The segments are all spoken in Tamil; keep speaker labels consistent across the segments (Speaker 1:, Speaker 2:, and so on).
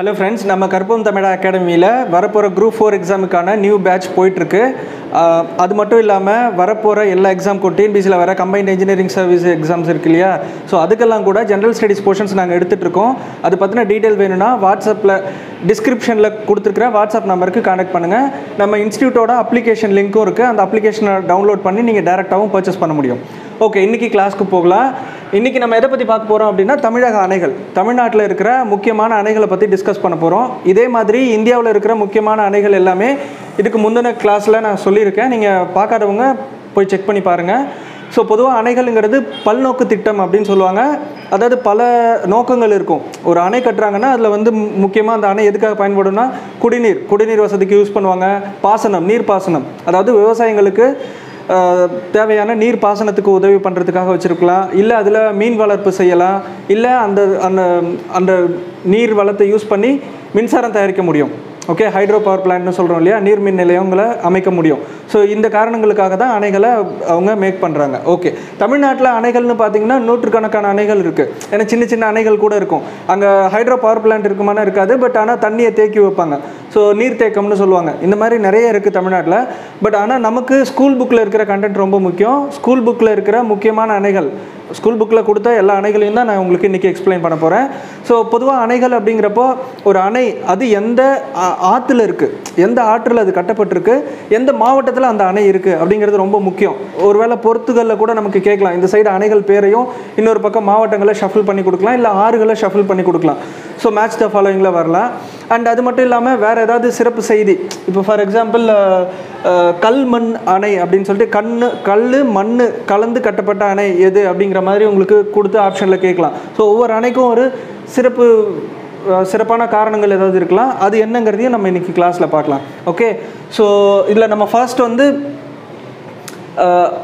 Speaker 1: ஹலோ ஃப்ரெண்ட்ஸ் நம்ம கற்பம் தமிழா அகாடமியில் வரப்போகிற குரூப் ஃபோர் எக்ஸாமுக்கான நியூ பேட்ச் போயிட்டுருக்கு. அது மட்டும் இல்லாமல் வரப்போகிற எல்லா எக்ஸாமுக்கும் டிஎன்பிசியில் வர கம்பைன்ட் இன்ஜினியரிங் சர்வீஸ் எக்ஸாம்ஸ் இருக்கு இல்லையா? ஸோ அதுக்கெல்லாம் கூட ஜென்ரல் ஸ்டடீஸ் போர்ஷன்ஸ் நாங்கள் எடுத்துகிட்ருக்கோம் அது பற்றின டீட்டெயில் வேணும்னா வாட்ஸ்அப்பில் டிஸ்கிரிப்ஷனில் கொடுத்துருக்குற வாட்ஸ்அப் நம்பருக்கு கான்டாக்ட் பண்ணுங்கள் நம்ம இன்ஸ்டியூட்டோட அப்ளிகேஷன் லிங்க்கும் இருக்குது அந்த அப்ளிகேஷனை டவுன்லோட் பண்ணி நீங்கள் டேரெக்டாகவும் பர்ச்சேஸ் பண்ண முடியும். ஓகே இன்றைக்கி கிளாஸ்க்கு போகலாம். இன்றைக்கி நம்ம எதை பற்றி பார்க்க போகிறோம் அப்படின்னா தமிழக அணைகள். தமிழ்நாட்டில் இருக்கிற முக்கியமான அணைகளை பற்றி டிஸ்கஸ் பண்ண போகிறோம் இதே மாதிரி இந்தியாவில் இருக்கிற முக்கியமான அணைகள் எல்லாமே இதுக்கு முந்தின கிளாஸில் நான் சொல்லியிருக்கேன். நீங்கள் பார்க்காதவங்க போய் செக் பண்ணி பாருங்கள் ஸோ பொதுவாக அணைகள்ங்கிறது பல்நோக்கு திட்டம் அப்படின்னு சொல்லுவாங்க. அதாவது பல நோக்கங்கள் இருக்கும். ஒரு அணை கட்டுறாங்கன்னா அதில் வந்து முக்கியமாக அந்த அணை எதுக்காக பயன்படும்னா குடிநீர். குடிநீர் வசதிக்கு யூஸ் பண்ணுவாங்க. பாசனம் நீர் பாசனம் அதாவது விவசாயங்களுக்கு தேவையான நீர் பாசனத்துக்கு உதவி பண்ணுறதுக்காக வச்சுருக்கலாம். இல்லை அதில் மீன் வளர்ப்பு செய்யலாம். இல்லை அந்த அந்த அந்த நீர் வளத்தை யூஸ் பண்ணி மின்சாரம் தயாரிக்க முடியும். ஓகே ஹைட்ரோ பவர் பிளான்ட்னு சொல்கிறோம் இல்லையா? நீர் மின் நிலையங்களை அமைக்க முடியும். ஸோ இந்த காரணங்களுக்காக தான் அணைகளை அவங்க மேக் பண்ணுறாங்க ஓகே தமிழ்நாட்டில் அணைகள்னு பார்த்தீங்கன்னா நூற்றுக்கணக்கான அணைகள் இருக்குது ஏன்னா சின்ன சின்ன அணைகள் கூட இருக்கும். அங்கே ஹைட்ரோ பவர் பிளான்ட் இருக்குமானா இருக்காது. பட் ஆனால் தண்ணியை தேக்கி வைப்பாங்க. ஸோ நீர் தேக்கம்னு சொல்லுவாங்க. இந்த மாதிரி நிறைய இருக்குது தமிழ்நாட்டில். பட் ஆனால் நமக்கு ஸ்கூல் புக்கில் இருக்கிற கண்டென்ட் ரொம்ப முக்கியம். ஸ்கூல் புக்கில் இருக்கிற முக்கியமான அணைகள். ஸ்கூல் புக்கில் கொடுத்த எல்லா அணைகளையும் தான் நான் உங்களுக்கு இன்றைக்கி எக்ஸ்பிளைன் பண்ண போகிறேன் ஸோ பொதுவாக அணைகள் அப்படிங்கிறப்போ ஒரு அணை அது எந்த ஆ- இருக்குது எந்த ஆற்றில் அது கட்டப்பட்டிருக்கு? எந்த மாவட்டத்தில் அந்த அணை இருக்குது அப்படிங்கிறது ரொம்ப முக்கியம். ஒருவேளை பொறுத்துகளில் கூட நமக்கு கேட்கலாம். இந்த சைடு அணைகள் பேரையும் இன்னொரு பக்கம் மாவட்டங்களை ஷஃபில் பண்ணி கொடுக்கலாம். இல்லை ஆறுகளை ஷஃபில் பண்ணி கொடுக்கலாம். ஸோ மேட்ச் த ஃபாலோயிங்கில் வரலாம். அண்ட் அது மட்டும் இல்லாமல் வேறு ஏதாவது சிறப்பு செய்தி? இப்போ ஃபார் எக்ஸாம்பிள் கல் மண் அணை அப்படின்னு சொல்லிட்டு கண்ணு கல் மண் கலந்து கட்டப்பட்ட அணை எது அப்படிங்கிற மாதிரி உங்களுக்கு கொடுத்து ஆப்ஷனில் கேட்கலாம். ஸோ ஒவ்வொரு அணைக்கும் ஒரு சிறப்பு சிறப்பான காரணங்கள் ஏதாவது இருக்கலாம். அது என்னங்கிறதையும் நம்ம இன்றைக்கி கிளாஸில் பார்க்கலாம். ஓகே ஸோ இதில் நம்ம ஃபர்ஸ்ட் வந்து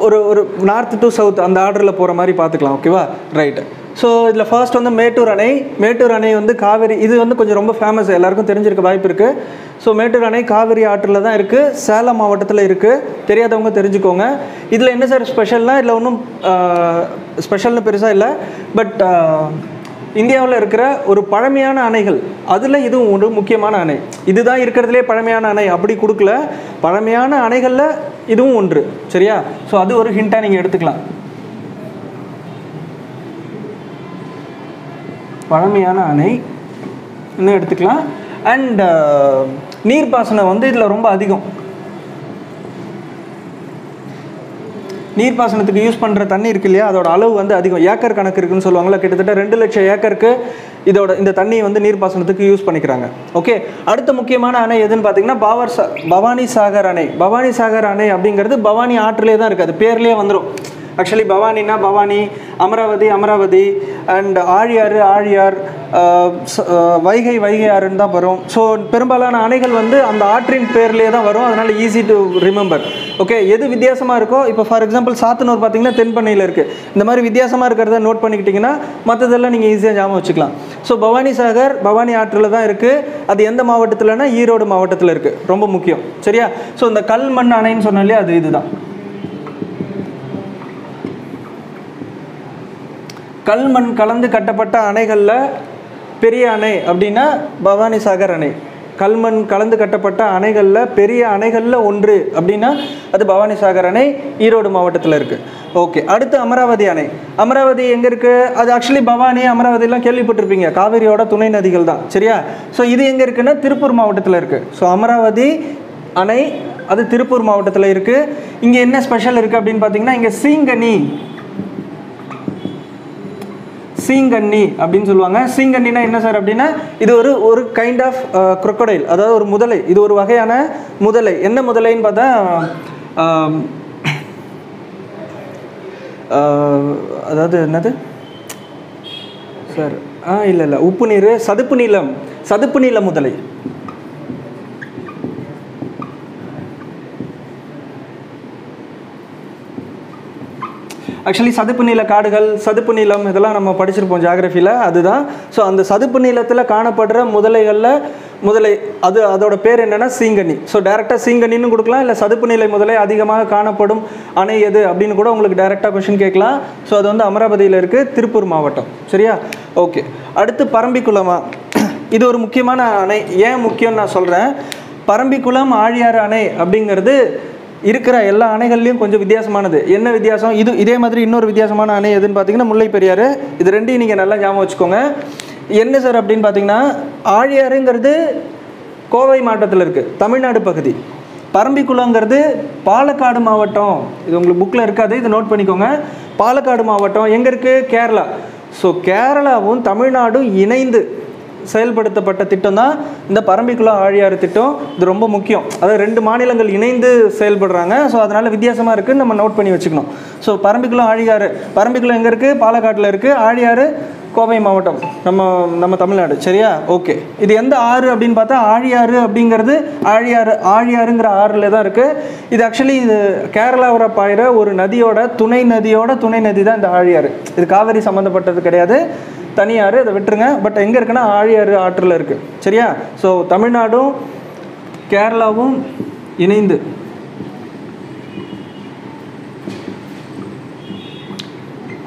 Speaker 1: ஒரு ஒரு நார்த் டு சவுத் அந்த ஆர்டரில் போகிற மாதிரி பார்த்துக்கலாம். ஓகேவா ரைட் ஸோ இதில் ஃபர்ஸ்ட் வந்து மேட்டூர் அணை. மேட்டூர் அணை வந்து காவேரி இது வந்து கொஞ்சம் ரொம்ப ஃபேமஸ் எல்லாருக்கும் தெரிஞ்சிருக்க வாய்ப்பு இருக்குது ஸோ மேட்டூர் அணை காவேரி ஆற்றில் தான் இருக்குது சேலம் மாவட்டத்தில் இருக்குது தெரியாதவங்க தெரிஞ்சுக்கோங்க. இதில் என்ன சார் ஸ்பெஷல்னால் இதில் ஒன்றும் ஸ்பெஷல்னு பெருசாக இல்லை. பட் இந்தியாவில் இருக்கிற ஒரு பழமையான அணைகள் அதில் இதுவும் ஒரு முக்கியமான அணை. இதுதான் இருக்கிறதுலே பழமையான அணை. அப்படி கொடுக்கல. பழமையான அணைகளில் இதுவும் ஒன்று. சரியா? ஸோ அது ஒரு ஹிண்ட்டாக நீங்கள் எடுத்துக்கலாம். பழமையான அணை. இன்னும் எடுத்துக்கலாம். அண்ட் uh, நீர்ப்பாசனம் வந்து இதில் ரொம்ப அதிகம். நீர்ப்பாசனத்துக்கு யூஸ் பண்ணுற தண்ணி இருக்கு இல்லையா? அதோட அளவு வந்து அதிகம். ஏக்கர் கணக்கு இருக்குன்னு சொல்லுவாங்களா கிட்டத்தட்ட ரெண்டு லட்சம் ஏக்கருக்கு இதோட இந்த தண்ணியை வந்து நீர்ப்பாசனத்துக்கு யூஸ் பண்ணிக்கிறாங்க. ஓகே அடுத்த முக்கியமான அணை எதுன்னு பார்த்தீங்கன்னா பாவர் சா பவானி சாகர் அணை. பவானி சாகர் அணை அப்படிங்கிறது பவானி ஆற்றிலே தான் இருக்குது அது பேர்லேயே வந்துடும் ஆக்சுவலி பவானினா பவானி அமராவதி அமராவதி அண்ட் ஆழியாறு ஆழியார் வைகை வைகை ஆறுன்னு தான் வரும். ஸோ பெரும்பாலான அணைகள் வந்து அந்த ஆற்றின் பேர்லேயே தான் வரும். அதனால் ஈஸி டு ரிமெம்பர் ஓகே எது வித்தியாசமாக இருக்கோ இப்போ ஃபார் எக்ஸாம்பிள் சாத்தனூர் பார்த்தீங்கன்னா தென்பண்ணையில் இருக்குது இந்த மாதிரி வித்தியாசமாக இருக்கிறத நோட் பண்ணிக்கிட்டிங்கன்னா மற்றதெல்லாம் நீங்கள் ஈஸியாக ஞாபகம் வச்சுக்கலாம். ஸோ பவானி சாகர் பவானி ஆற்றில் தான் இருக்குது அது எந்த மாவட்டத்தில்னா ஈரோடு மாவட்டத்தில் இருக்குது ரொம்ப முக்கியம். சரியா? ஸோ இந்த கல் மண் அணைன்னு சொன்னாலே அது இதுதான். கல் மண் கலந்து கட்டப்பட்ட அணைகளில் பெரிய அணை அப்படின்னா பவானி சாகர் அணை. கல்மண் கலந்து கட்டப்பட்ட அணைகளில் பெரிய அணைகளில் ஒன்று அப்படின்னா அது பவானி சாகர் அணை ஈரோடு மாவட்டத்தில் இருக்குது ஓகே அடுத்து அமராவதி அணை. அமராவதி எங்கே இருக்குது அது ஆக்சுவலி பவானி அமராவதியெலாம் கேள்விப்பட்டிருப்பீங்க. காவேரியோட துணை நதிகள் தான் சரியா? ஸோ இது எங்கே இருக்குன்னா திருப்பூர் மாவட்டத்தில் இருக்குது ஸோ அமராவதி அணை அது திருப்பூர் மாவட்டத்தில் இருக்குது இங்கே என்ன ஸ்பெஷல் இருக்குது அப்படின்னு பார்த்தீங்கன்னா இங்கே சீங்கனி சீங்கண்ணி அப்படின்னு சொல்லுவாங்க. சீங்கண்ணினா என்ன சார் அப்படின்னா இது ஒரு ஒரு கைண்ட் ஆஃப் குரொக்கடைல் அதாவது ஒரு முதலை. இது ஒரு வகையான முதலை. என்ன முதலைன்னு பார்த்தா அதாவது என்னது? சார் ஆ இல்லை இல்லை. உப்பு நீர் சதுப்பு நீளம். சதுப்பு நீள முதலை. ஆக்சுவலி சதுப்பு நில காடுகள் சதுப்பு நிலம் இதெல்லாம் நம்ம படிச்சிருப்போம் ஜியாகிரஃபியில் அதுதான். ஸோ அந்த சதுப்பு நிலத்தில் காணப்படுற முதலைகளில் முதலை அது அதோட பேர் என்னென்னா சீங்கனி. ஸோ டேரெக்டாக சீங்கனின்னு கொடுக்கலாம் இல்லை சதுப்பு நிலை முதலை அதிகமாக காணப்படும் அணை எது அப்படின்னு கூட உங்களுக்கு டேரெக்டாக கொஷின் கேட்கலாம். ஸோ அது வந்து அமராவதியில் இருக்குது திருப்பூர் மாவட்டம். சரியா? ஓகே அடுத்து பரம்பிக்குளமா. இது ஒரு முக்கியமான அணை. ஏன் முக்கியம்னு நான் சொல்கிறேன் பரம்பிக்குளம் ஆழியாறு அணை அப்படிங்கிறது இருக்கிற எல்லா அணைகள்லையும் கொஞ்சம் வித்தியாசமானது. என்ன வித்தியாசம்? இது இதே மாதிரி இன்னொரு வித்தியாசமான அணை எதுன்னு பார்த்தீங்கன்னா முல்லை பெரியாறு. இது ரெண்டையும் நீங்கள் நல்லா ஞாபகம் வச்சுக்கோங்க. என்ன சார் அப்படின்னு பார்த்தீங்கன்னா ஆழியாறுங்கிறது கோவை மாவட்டத்தில் இருக்குது தமிழ்நாடு பகுதி. பரம்பிக்குளங்கிறது பாலக்காடு மாவட்டம். இது உங்களுக்கு புக்கில் இருக்காது இதை நோட் பண்ணிக்கோங்க. பாலக்காடு மாவட்டம் எங்கே இருக்குது கேரளா. ஸோ கேரளாவும் தமிழ்நாடும் இணைந்து செயல்படுத்தப்பட்ட திட்டம் தான் இந்த பரம்பிக்குளம் ஆழியாறு திட்டம் இது ரொம்ப முக்கியம். அதாவது ரெண்டு மாநிலங்கள் இணைந்து செயல்படுறாங்க. ஸோ அதனால் வித்தியாசமாக இருக்குதுன்னு நம்ம நோட் பண்ணி வச்சுக்கணும். ஸோ பரம்பிக்குளம் ஆழியாறு. பரம்பிக்குளம் எங்கே இருக்குது பாலக்காட்டில் இருக்குது ஆழியாறு கோவை மாவட்டம். நம்ம நம்ம தமிழ்நாடு. சரியா? ஓகே இது எந்த ஆறு அப்படின்னு பார்த்தா ஆழியாறு அப்படிங்கிறது ஆழியாறு ஆழியாறுங்கிற ஆறில் தான் இருக்குது இது ஆக்சுவலி இது கேரளாவில் பாயிற ஒரு நதியோட துணை நதியோட துணை நதி தான் இந்த ஆழியாறு. இது காவிரி சம்மந்தப்பட்டது கிடையாது. தனியாறு அதை விட்டுருங்க. பட் எங்கே இருக்குன்னா ஆழியாறு ஆற்றில் இருக்குது சரியா? ஸோ தமிழ்நாடும் கேரளாவும் இணைந்து.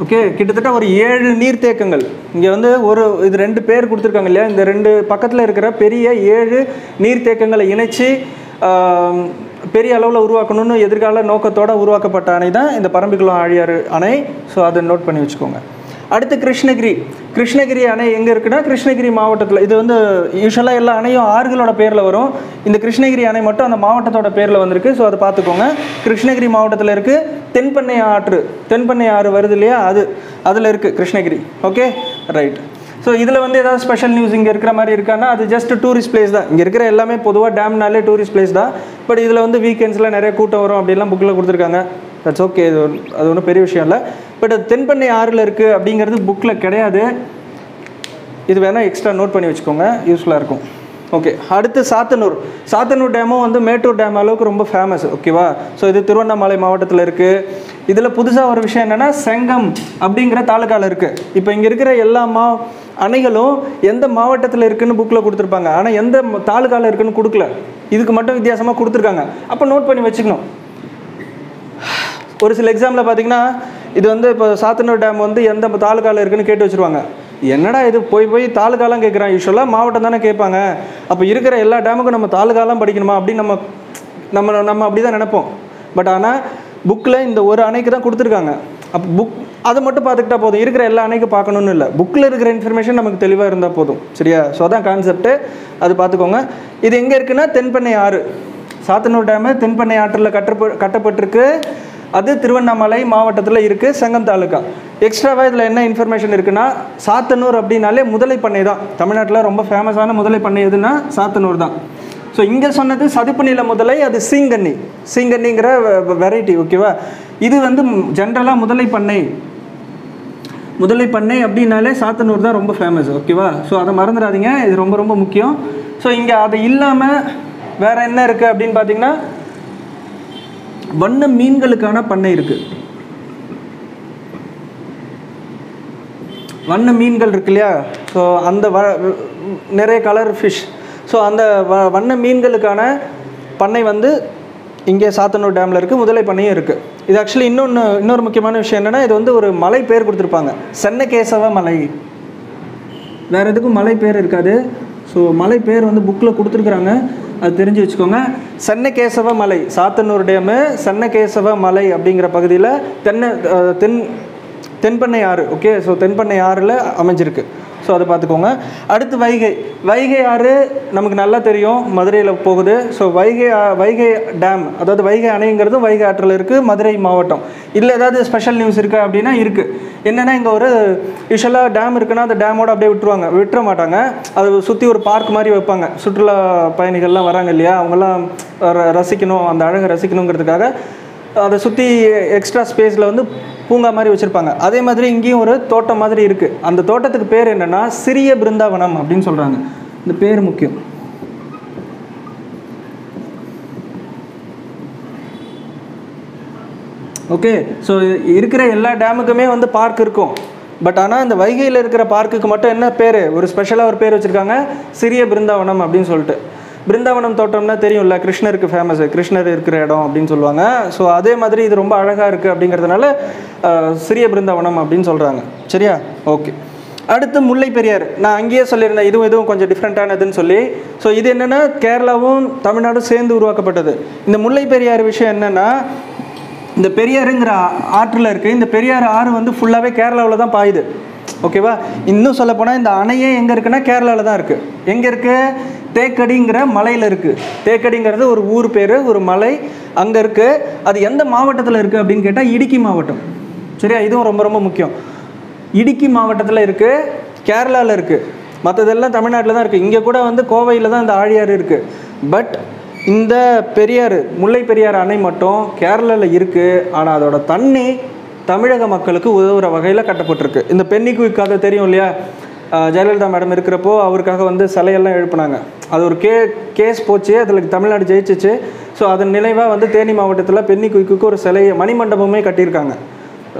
Speaker 1: ஓகே கிட்டத்தட்ட ஒரு ஏழு நீர்த்தேக்கங்கள். இங்கே வந்து ஒரு இது ரெண்டு பேர் கொடுத்துருக்காங்க இல்லையா? இந்த ரெண்டு பக்கத்தில் இருக்கிற பெரிய ஏழு நீர்த்தேக்கங்களை இணைச்சி பெரிய அளவில் உருவாக்கணும்னு எதிர்கால நோக்கத்தோடு உருவாக்கப்பட்ட அணை தான் இந்த பரம்பிக்குளம் ஆழியாறு அணை. ஸோ அதை நோட் பண்ணி வச்சுக்கோங்க. அடுத்து கிருஷ்ணகிரி. கிருஷ்ணகிரி அணை எங்கே இருக்குன்னா கிருஷ்ணகிரி மாவட்டத்தில். இது வந்து யூஸ்வலாக எல்லா அணையும் ஆறுகளோட பேரில் வரும். இந்த கிருஷ்ணகிரி அணை மட்டும் அந்த மாவட்டத்தோட பேரில் வந்திருக்கு. ஸோ அதை பார்த்துக்கோங்க. கிருஷ்ணகிரி மாவட்டத்தில் இருக்குது தென்பண்ணை ஆற்று. தென்பண்ணை ஆறு வருது இல்லையா? அது அதில் இருக்குது கிருஷ்ணகிரி. ஓகே ரைட் ஸோ இதில் வந்து ஏதாவது ஸ்பெஷல் நியூஸ் இங்கே இருக்கிற மாதிரி இருக்கான்னா அது ஜஸ்ட் டூரிஸ்ட் பிளேஸ் தான். இங்கே இருக்கிற எல்லாமே பொதுவாக டேம்னாலே டூரிஸ்ட் பிளேஸ் தான். பட் இதில் வந்து வீக்கெண்ட்ஸில் நிறைய கூட்டம் வரும் அப்படிலாம் புக்கில் கொடுத்துருக்காங்க. தட்ஸ் ஓகே இது அது ஒன்றும் பெரிய விஷயம் இல்லை. பட் அது தென்பண்ணை ஆறில் இருக்குது அப்படிங்கிறது புக்கில் கிடையாது. இது வேணால் எக்ஸ்ட்ரா நோட் பண்ணி வச்சுக்கோங்க. யூஸ்ஃபுல்லாக இருக்கும். ஓகே அடுத்து சாத்தனூர். சாத்தனூர் டேமும் வந்து மேட்டூர் டேம் அளவுக்கு ரொம்ப ஃபேமஸ் ஓகேவா ஸோ இது திருவண்ணாமலை மாவட்டத்தில் இருக்குது இதில் புதுசாக ஒரு விஷயம் என்னென்னா செங்கம் அப்படிங்கிற தாலுக்காவில் இருக்குது இப்போ இங்கே இருக்கிற எல்லா மா அணைகளும் எந்த மாவட்டத்தில் இருக்குதுன்னு புக்கில் கொடுத்துருப்பாங்க. ஆனால் எந்த தாலுக்காவில் இருக்குதுன்னு கொடுக்கல. இதுக்கு மட்டும் வித்தியாசமாக கொடுத்துருக்காங்க. அப்போ நோட் பண்ணி வச்சுக்கணும். ஒரு சில எக்ஸாமில் பார்த்தீங்கன்னா இது வந்து இப்போ சாத்தனூர் டேம் வந்து எந்த தாலுக்காவில் இருக்குன்னு கேட்டு வச்சுருவாங்க. என்னடா இது? போய் போய் தாலுக்காலாம் கேட்குறான் யூஸ்வலாக மாவட்டம் தானே கேட்பாங்க. அப்போ இருக்கிற எல்லா டேமுக்கும் நம்ம தாலுக்காலாம் படிக்கணுமா? அப்படின்னு நம்ம நம்ம நம்ம அப்படி தான் நினைப்போம். பட் ஆனால் புக்கில் இந்த ஒரு அணைக்கு தான் கொடுத்துருக்காங்க. அப்போ புக் அதை மட்டும் பார்த்துக்கிட்டா போதும். இருக்கிற எல்லா அணைக்கும் பார்க்கணுன்னு இல்லை. புக்கில் இருக்கிற இன்ஃபர்மேஷன் நமக்கு தெளிவாக இருந்தால் போதும். சரியா? ஸோ அதான் கான்செப்ட்டு அது பார்த்துக்கோங்க. இது எங்கே இருக்குன்னா தென்பண்ணை ஆறு. சாத்தனூர் டேமு தென்பண்ணை ஆற்றில் கட்டப்ப கட்டப்பட்டிருக்கு. அது திருவண்ணாமலை மாவட்டத்தில் இருக்குது செங்கம் தாலுக்கா எக்ஸ்ட்ராவாக இதில் என்ன இன்ஃபர்மேஷன் இருக்குன்னா சாத்தனூர் அப்படின்னாலே முதலை பண்ணை தான். தமிழ்நாட்டில் ரொம்ப ஃபேமஸான முதலை பண்ணை எதுன்னா சாத்தனூர் தான். ஸோ இங்கே சொன்னது சதுப்பு நில முதலை அது சீங்கண்ணி சீங்கண்ணிங்கிற வெரைட்டி ஓகேவா இது வந்து ஜென்ரலாக முதலை பண்ணை. முதலை பண்ணை அப்படின்னாலே சாத்தனூர் தான் ரொம்ப ஃபேமஸ் ஓகேவா ஸோ அதை மறந்துடாதீங்க இது ரொம்ப ரொம்ப முக்கியம். ஸோ இங்கே அது இல்லாமல் வேறு என்ன இருக்குது அப்படின்னு பார்த்தீங்கன்னா வண்ண மீன்களுக்கான பண்ணை இருக்குது வண்ண மீன்கள் இருக்கு இல்லையா? ஸோ அந்த வ நிறைய கலர் ஃபிஷ் ஸோ அந்த வ வண்ண மீன்களுக்கான பண்ணை வந்து இங்கே சாத்தனூர் டேமில் இருக்குது முதலை பண்ணையும் இருக்குது இது ஆக்சுவலி இன்னொன்று இன்னொரு முக்கியமான விஷயம் என்னென்னா இது வந்து ஒரு மலை பேர் கொடுத்துருப்பாங்க. சென்னகேசவ மலை. வேறு எதுக்கும் மலை பேர் இருக்காது. ஸோ மலை பேர் வந்து புக்கில் கொடுத்துருக்குறாங்க. அது தெரிஞ்சு வச்சுக்கோங்க. சென்னகேசவ மலை சாத்தனூர் டேமு சென்னகேசவ மலை அப்படிங்கிற பகுதியில் தென்னை தென் தென்பண்ணை ஆறு ஓகே ஸோ தென்பண்ணை ஆறில் அமைஞ்சிருக்கு. ஸோ அதை பார்த்துக்கோங்க. அடுத்து வைகை. வைகை ஆறு நமக்கு நல்லா தெரியும். மதுரையில் போகுது. ஸோ வைகை வைகை டேம் அதாவது வைகை அணைங்கிறது வைகை ஆற்றில் இருக்குது மதுரை மாவட்டம். இல்லை ஏதாவது ஸ்பெஷல் நியூஸ் இருக்கா அப்படின்னா இருக்குது என்னென்னா இங்கே ஒரு யூஸ்வலாக டேம் இருக்குன்னா அந்த டேமோட அப்படியே விட்டுருவாங்க. விட்டுற மாட்டாங்க. அதை சுற்றி ஒரு பார்க் மாதிரி வைப்பாங்க. சுற்றுலா பயணிகள்லாம் வராங்க இல்லையா? அவங்கெல்லாம் ர- ரசிக்கணும். அந்த அழகை ரசிக்கணுங்கிறதுக்காக அதை சுற்றி எக்ஸ்ட்ரா ஸ்பேஸில் வந்து பூங்கா மாதிரி வச்சுருப்பாங்க. அதே மாதிரி இங்கேயும் ஒரு தோட்டம் மாதிரி இருக்குது அந்த தோட்டத்துக்கு பேர் என்னென்னா சிறிய பிருந்தாவனம் அப்படின்னு சொல்கிறாங்க இந்த பேர் முக்கியம். ஓகே ஸோ இருக்கிற எல்லா டேமுக்குமே வந்து பார்க் இருக்கும். பட் ஆனால் இந்த வைகையில் இருக்கிற பார்க்குக்கு மட்டும் என்ன பேர்? ஒரு ஸ்பெஷலாக ஒரு பேர் வச்சுருக்காங்க. சிறிய பிருந்தாவனம் அப்படின்னு சொல்லிட்டு. பிருந்தாவனம் தோட்டம்னா தெரியும்ல கிருஷ்ணருக்கு ஃபேமஸ் கிருஷ்ணர் இருக்கிற இடம் அப்படின்னு சொல்லுவாங்க. ஸோ அதே மாதிரி இது ரொம்ப அழகாக இருக்குது அப்படிங்கிறதுனால சிறிய பிருந்தாவனம் அப்படின்னு சொல்கிறாங்க சரியா? ஓகே அடுத்து முல்லை பெரியார் நான் அங்கேயே சொல்லியிருந்தேன் இதுவும் இதுவும் கொஞ்சம் டிஃப்ரெண்ட்டானதுன்னு சொல்லி. ஸோ இது என்னென்னா கேரளாவும் தமிழ்நாடும் சேர்ந்து உருவாக்கப்பட்டது. இந்த முல்லை பெரியார் விஷயம் என்னென்னா இந்த பெரியாருங்கிற ஆற்றில் இருக்குது இந்த பெரியாறு ஆறு வந்து ஃபுல்லாகவே கேரளாவில் தான் பாயுது. ஓகேவா இன்னும் சொல்ல போனால் இந்த அணையே எங்கே இருக்குன்னா கேரளாவில் தான் இருக்குது எங்கே இருக்குது தேக்கடிங்கிற மலையில் இருக்குது தேக்கடிங்கிறது ஒரு ஊர் பேர் ஒரு மலை அங்கே இருக்குது அது எந்த மாவட்டத்தில் இருக்குது அப்படின்னு கேட்டால் இடுக்கி மாவட்டம். சரியா? இதுவும் ரொம்ப ரொம்ப முக்கியம். இடுக்கி மாவட்டத்தில் இருக்குது கேரளாவில் இருக்குது மற்றதெல்லாம் தமிழ்நாட்டில் தான் இருக்குது இங்கே கூட வந்து கோவையில் தான் இந்த ஆழியாறு இருக்குது பட் இந்த பெரியார் முல்லை பெரியாறு அணை மட்டும் கேரளாவில் இருக்குது ஆனால் அதோட தண்ணி தமிழக மக்களுக்கு உதவுற வகையில் கட்டப்பட்டிருக்கு. இந்த பெண்ணிக்கு கதை தெரியும் இல்லையா? ஜெயலலிதா மேடம் இருக்கிறப்போ அவருக்காக வந்து சிலையெல்லாம் எழுப்புனாங்க. அது ஒரு கே கேஸ் போச்சு. அதில் தமிழ்நாடு ஜெயிச்சிச்சு. ஸோ அதன் நினைவாக வந்து தேனி மாவட்டத்தில் பென்னி குயிக்குக்கு ஒரு சிலையை மணிமண்டபமே கட்டியிருக்காங்க.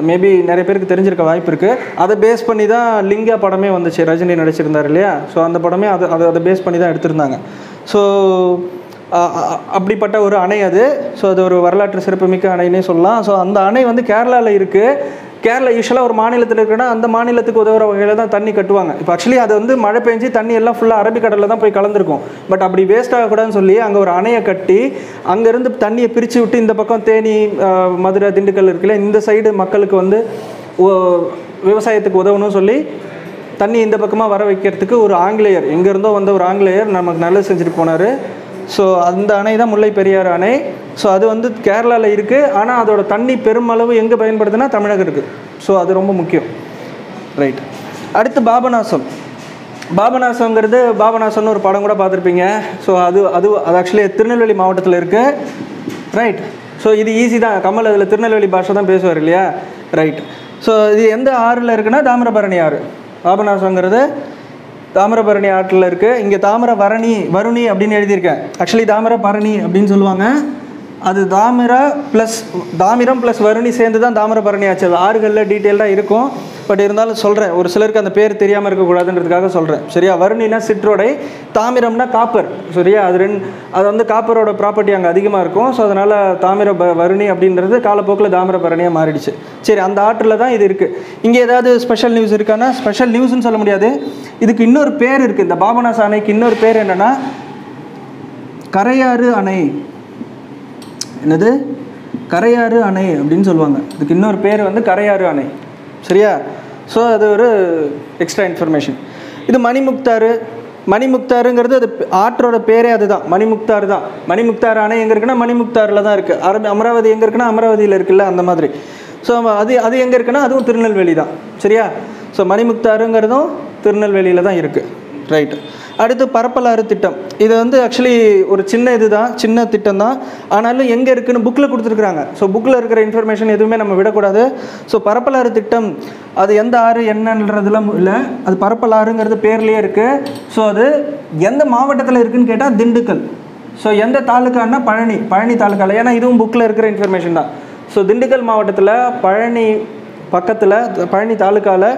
Speaker 1: மேபி நிறைய பேருக்கு தெரிஞ்சிருக்க வாய்ப்பு இருக்குது அதை பேஸ் பண்ணி தான் லிங்கா படமே வந்துச்சு. ரஜினி நடிச்சிருந்தார் இல்லையா? ஸோ அந்த படமே அதை அதை அதை பேஸ் பண்ணி தான் எடுத்திருந்தாங்க. ஸோ அப்படிப்பட்ட ஒரு அணை அது. ஸோ அது ஒரு வரலாற்று சிறப்புமிக்க அணைன்னே சொல்லலாம். ஸோ அந்த அணை வந்து கேரளாவில் இருக்குது கேரளா யூஸ்வலாக ஒரு மாநிலத்தில் இருக்குன்னா அந்த மாநிலத்துக்கு உதவுற வகையில் தான் தண்ணி கட்டுவாங்க. இப்போ ஆக்சுவலி அது வந்து மழை பெஞ்சு தண்ணி எல்லாம் ஃபுல்லாக அரபிக்கடலில் தான் போய் கலந்துருக்கும். பட் அப்படி வேஸ்ட் ஆகக்கூடாதுன்னு சொல்லி அங்கே ஒரு அணையை கட்டி அங்கேருந்து தண்ணியை பிரித்து விட்டு இந்த பக்கம் தேனி மதுரை திண்டுக்கல் இருக்குல்ல இந்த சைடு மக்களுக்கு வந்து ஓ- விவசாயத்துக்கு உதவணும்னு சொல்லி தண்ணி இந்த பக்கமாக வர வைக்கிறதுக்கு ஒரு ஆங்கிலேயர். எங்கேருந்தோ வந்த ஒரு ஆங்கிலேயர் நமக்கு நல்லது செஞ்சுட்டு போனார். ஸோ அந்த அணை தான் முல்லை பெரியாறு அணை. ஸோ அது வந்து கேரளாவில் இருக்குது ஆனால் அதோட தண்ணி பெருமளவு எங்கே பயன்படுதுன்னா தமிழகம் இருக்குது ஸோ அது ரொம்ப முக்கியம். ரைட் அடுத்து பாபநாசம். பாபநாசங்கிறது பாபநாசம்னு ஒரு படம் கூட பார்த்துருப்பீங்க. ஸோ அது அது அது ஆக்சுவலி திருநெல்வேலி மாவட்டத்தில் இருக்குது ரைட் ஸோ இது ஈஸி தான். கமல் அதில் திருநெல்வேலி பாஷை தான் பேசுவார் இல்லையா? ரைட் ஸோ இது எந்த ஆறில் இருக்குன்னா தாமிரபரணி ஆறு. பாபநாசங்கிறது தாமிரபரணி ஆற்றில் இருக்குது இங்கே தாமிர வரணி வருணி அப்படின்னு எழுதியிருக்கேன். ஆக்சுவலி தாமிரபரணி அப்படின்னு சொல்லுவாங்க. அது தாமிர ப்ளஸ் தாமிரம் ப்ளஸ் வருணி சேர்ந்து தான் தாமிரபரணி ஆச்சு. அது ஆறுகளில் டீட்டெயில்டாக இருக்கும். பட் இருந்தாலும் சொல்கிறேன் ஒரு சிலருக்கு அந்த பேர் தெரியாமல் இருக்கக்கூடாதுன்றதுக்காக சொல்கிறேன் சரியா? வருணினா சிற்றோடை தாமிரம்னா காப்பர். சரியா? அது ரெண்டு அது வந்து காப்பரோட ப்ராப்பர்ட்டி அங்கே அதிகமாக இருக்கும். ஸோ அதனால் தாமிர ப வருணி அப்படின்றது காலப்போக்கில் தாமிர பரணியாக மாறிடுச்சு. சரி அந்த ஆற்றில் தான் இது இருக்குது இங்கே ஏதாவது ஸ்பெஷல் நியூஸ் இருக்கான்னா ஸ்பெஷல் நியூஸ்னு சொல்ல முடியாது. இதுக்கு இன்னொரு பேர் இருக்குது இந்த பாபநாச அணைக்கு இன்னொரு பேர் என்னென்னா கரையாறு அணை. என்னது? கரையாறு அணை அப்படின்னு சொல்லுவாங்க. இதுக்கு இன்னொரு பேர் வந்து கரையாறு அணை. சரியா? ஸோ அது ஒரு எக்ஸ்ட்ரா இன்ஃபர்மேஷன் இது மணிமுக்தார். மணிமுக்தாருங்கிறது அது ஆற்றோட பேரே அதுதான். மணிமுக்தார் தான். மணிமுக்தார் அணை எங்கே இருக்குன்னா மணிமுக்தாரில் தான் இருக்குது அரபி அமராவதி எங்கே இருக்குன்னா அமராவதியில் இருக்குல்ல அந்த மாதிரி. ஸோ அது அது எங்கே இருக்குன்னா அதுவும் திருநெல்வேலி தான். சரியா? ஸோ மணிமுக்தாருங்கிறதும் திருநெல்வேலியில் தான் இருக்குது ரைட் அடுத்து பரப்பலாறு திட்டம். இது வந்து ஆக்சுவலி ஒரு சின்ன இது தான் சின்ன திட்டம் தான் ஆனாலும் எங்கே இருக்குன்னு புக்கில் கொடுத்துருக்குறாங்க. ஸோ புக்கில் இருக்கிற இன்ஃபர்மேஷன் எதுவுமே நம்ம விடக்கூடாது. ஸோ பரப்பலாறு திட்டம் அது எந்த ஆறு என்னன்றதுலாம் இல்லை. அது பரப்பலாறுங்கிறது பேர்லேயே இருக்குது ஸோ அது எந்த மாவட்டத்தில் இருக்குதுன்னு கேட்டால் திண்டுக்கல். ஸோ எந்த தாலுக்கான்னா பழனி பழனி தாலுக்காவில் ஏன்னா இதுவும் புக்கில் இருக்கிற இன்ஃபர்மேஷன் தான். ஸோ திண்டுக்கல் மாவட்டத்தில் பழனி பக்கத்தில் பழனி தாலுக்காவில்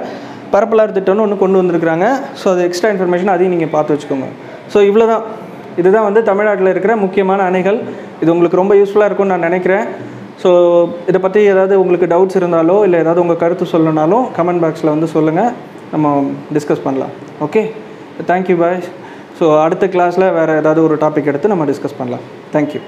Speaker 1: பரப்பலாறு திட்டம்னு ஒன்று கொண்டு வந்திருக்கிறாங்க. ஸோ அது எக்ஸ்ட்ரா இன்ஃபர்மேஷன் அதையும் நீங்கள் பார்த்து வச்சுக்கோங்க. ஸோ இவ்வளோ தான் இதுதான் வந்து தமிழ்நாட்டில் இருக்கிற முக்கியமான அணைகள். இது உங்களுக்கு ரொம்ப யூஸ்ஃபுல்லாக இருக்கும்னு நான் நினைக்கிறேன். ஸோ இதை பற்றி ஏதாவது உங்களுக்கு டவுட்ஸ் இருந்தாலோ இல்லை ஏதாவது உங்கள் கருத்து சொல்லணுனாலும் கமெண்ட் பாக்ஸில் வந்து சொல்லுங்கள் நம்ம டிஸ்கஸ் பண்ணலாம். ஓகே தேங்க்யூ பாய் ஸோ அடுத்த கிளாஸில் வேறு ஏதாவது ஒரு டாபிக் எடுத்து நம்ம டிஸ்கஸ் பண்ணலாம். தேங்க்யூ